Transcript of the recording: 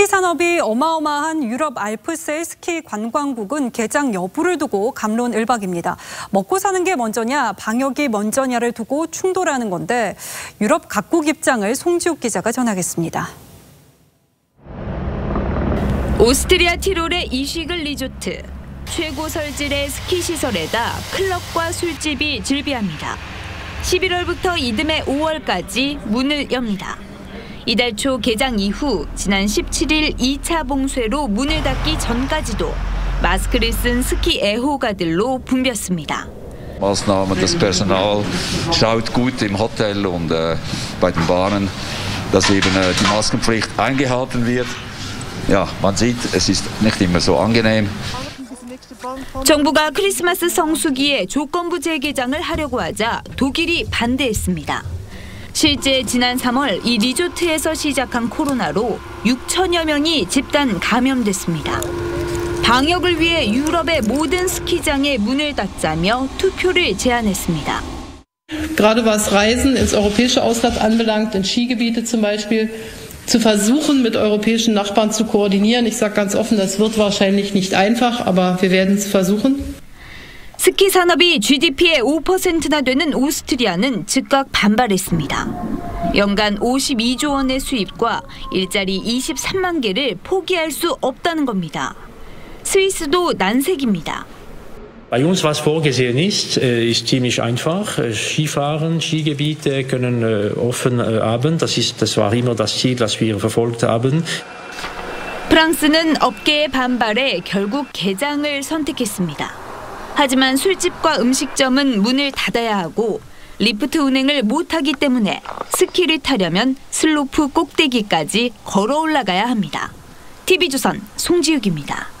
스키 산업이 어마어마한 유럽 알프스의 스키 관광국은 개장 여부를 두고 갑론을박입니다. 먹고 사는 게 먼저냐, 방역이 먼저냐를 두고 충돌하는 건데 유럽 각국 입장을 송지욱 기자가 전하겠습니다. 오스트리아 티롤의 이시글 리조트. 최고 설질의 스키 시설에다 클럽과 술집이 즐비합니다. 11월부터 이듬해 5월까지 문을 엽니다. 이달 초 개장 이후 지난 17일 2차 봉쇄로 문을 닫기 전까지도 마스크를 쓴 스키 애호가들로 붐볐습니다. Maßnahmen, das Personal schaut gut im Hotel und äh, bei den Bahnen, dass eben äh, die Maskenpflicht eingehalten wird. Ja, man sieht, es ist nicht immer so angenehm. 정부가 크리스마스 성수기에 조건부 재개장을 하려고 하자 독일이 반대했습니다. 실제 지난 3월 이 리조트에서 시작한 코로나로 6천여 명이 집단 감염됐습니다. 방역을 위해 유럽의 모든 스키장에 문을 닫자며 투표를 제안했습니다. Gerade was Reisen ins europäische Ausland anbelangt, in Skigebiete zum Beispiel, zu versuchen, mit europäischen Nachbarn zu koordinieren. Ich sage ganz offen, das wird wahrscheinlich nicht einfach, aber wir werden es versuchen. 스키 산업이 GDP의 5%나 되는 오스트리아는 즉각 반발했습니다. 연간 52조 원의 수입과 일자리 23만 개를 포기할 수 없다는 겁니다. 스위스도 난색입니다. Bei uns, was vorgesehen ist, ist ziemlich einfach. Skifahren, Skigebiete können offen haben. Das, ist, das war immer das Ziel, das wir verfolgt haben. 프랑스는 업계의 반발에 결국 개장을 선택했습니다. 하지만 술집과 음식점은 문을 닫아야 하고 리프트 운행을 못하기 때문에 스키를 타려면 슬로프 꼭대기까지 걸어 올라가야 합니다. TV조선 송지욱입니다.